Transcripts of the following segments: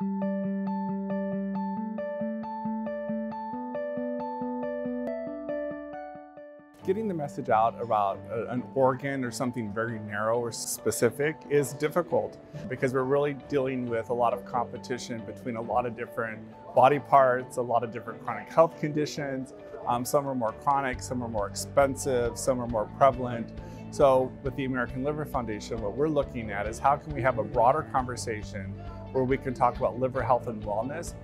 thank you Getting the message out about an organ or something very narrow or specific is difficult because we're really dealing with a lot of competition between a lot of different body parts, a lot of different chronic health conditions. Um, some are more chronic, some are more expensive, some are more prevalent. So with the American Liver Foundation, what we're looking at is how can we have a broader conversation where we can talk about liver health and wellness,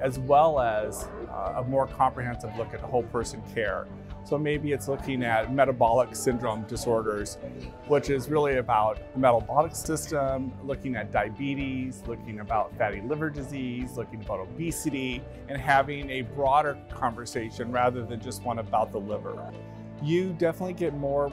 as well as uh, a more comprehensive look at whole person care. So maybe it's looking at metabolic syndrome disorders, which is really about the metabolic system, looking at diabetes, looking about fatty liver disease, looking about obesity, and having a broader conversation rather than just one about the liver. You definitely get more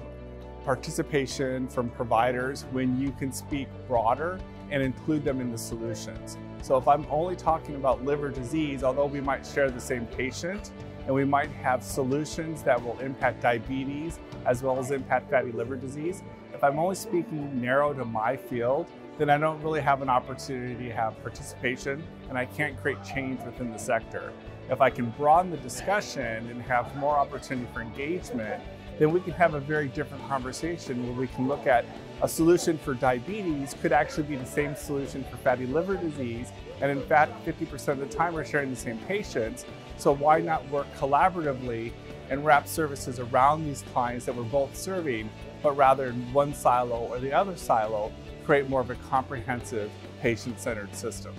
participation from providers when you can speak broader and include them in the solutions. So if I'm only talking about liver disease, although we might share the same patient, and we might have solutions that will impact diabetes as well as impact fatty liver disease. If I'm only speaking narrow to my field, then I don't really have an opportunity to have participation and I can't create change within the sector. If I can broaden the discussion and have more opportunity for engagement, then we can have a very different conversation where we can look at a solution for diabetes could actually be the same solution for fatty liver disease. And in fact, 50% of the time we're sharing the same patients. So why not work collaboratively and wrap services around these clients that we're both serving, but rather in one silo or the other silo, create more of a comprehensive patient-centered system.